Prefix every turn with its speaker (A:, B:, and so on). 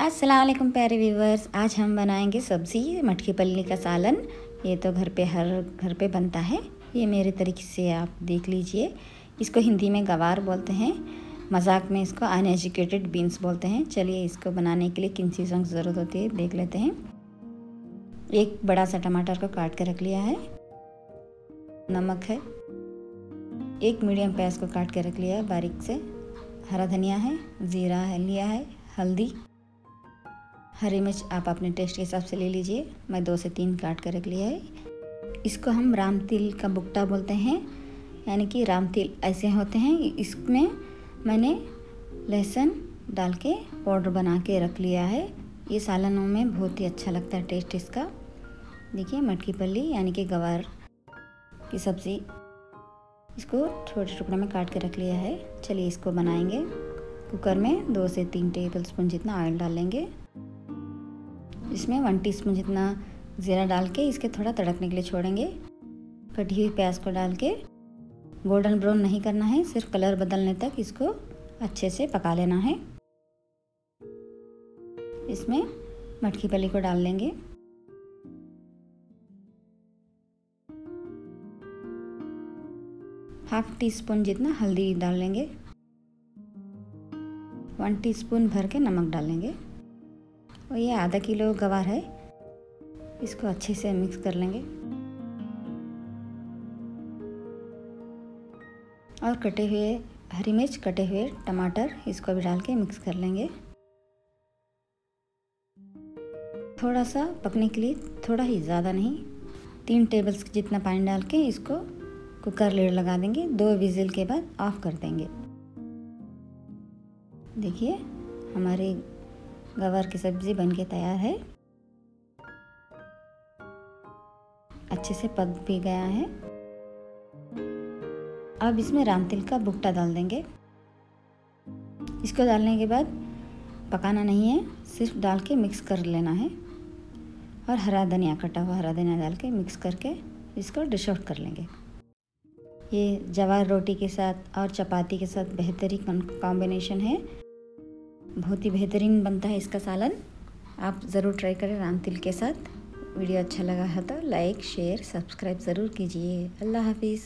A: वालेकुम प्यारे व्यूवर्स, आज हम बनाएँगे सब्ज़ी मटकी पल्ली का सालन। ये तो घर पे हर, घर पे बनता है। ये मेरे तरीके से आप देख लीजिए। इसको हिंदी में गवार बोलते हैं, मज़ाक में इसको अनएजुकेटेड बीन्स बोलते हैं। चलिए इसको बनाने के लिए किन चीज़ों की ज़रूरत होती है, देख लेते हैं। एक बड़ा सा टमाटर को काट के रख लिया है। नमक है। एक मीडियम प्याज को काट के रख लिया है, बारीक से। हरा धनिया है, ज़ीरा है, लिया है, हल्दी। हरी मिर्च आप अपने टेस्ट के हिसाब से ले लीजिए। मैं दो से तीन काट कर रख लिया है। इसको हम राम तिल का बुकटा बोलते हैं। यानी कि राम तिल ऐसे होते हैं। इसमें मैंने लहसुन डाल के पाउडर बना के रख लिया है। ये सालनों में बहुत ही अच्छा लगता है टेस्ट इसका। देखिए, मटकी पल्ली यानी कि गवार की सब्ज़ी। इसको छोटे टुकड़े में काट के रख लिया है। चलिए इसको बनाएँगे। कुकर में दो से तीन टेबल स्पून जितना ऑयल डालेंगे। इसमें वन टीस्पून जितना ज़ीरा डाल के इसके थोड़ा तड़कने के लिए छोड़ेंगे। कटी हुई प्याज को डाल के। गोल्डन ब्राउन नहीं करना है, सिर्फ़ कलर बदलने तक इसको अच्छे से पका लेना है। इसमें मटकी पली को डाल लेंगे। हाफ़ टी स्पून जितना हल्दी डाल लेंगे। वन टीस्पून भर के नमक डालेंगे और ये आधा किलो गवार है। इसको अच्छे से मिक्स कर लेंगे। और कटे हुए हरी मिर्च, कटे हुए टमाटर, इसको भी डाल के मिक्स कर लेंगे। थोड़ा सा पकने के लिए थोड़ा ही, ज़्यादा नहीं। तीन टेबल्स जितना पानी डाल के इसको कुकर लेड लगा देंगे। दो विजिल के बाद ऑफ़ कर देंगे। देखिए, हमारे गवार की सब्ज़ी बनके तैयार है। अच्छे से पक भी गया है। अब इसमें राम तिल का बुकटा डाल देंगे। इसको डालने के बाद पकाना नहीं है, सिर्फ़ डाल के मिक्स कर लेना है। और हरा धनिया कटा हुआ हरा धनिया डाल के मिक्स करके इसको डिश आउट कर लेंगे। ये जवार रोटी के साथ और चपाती के साथ बेहतरीन कॉम्बिनेशन है। बहुत ही बेहतरीन बनता है इसका सालन। आप ज़रूर ट्राई करें राम तिल के साथ। वीडियो अच्छा लगा है तो लाइक शेयर सब्सक्राइब ज़रूर कीजिए। अल्लाह हाफिज़।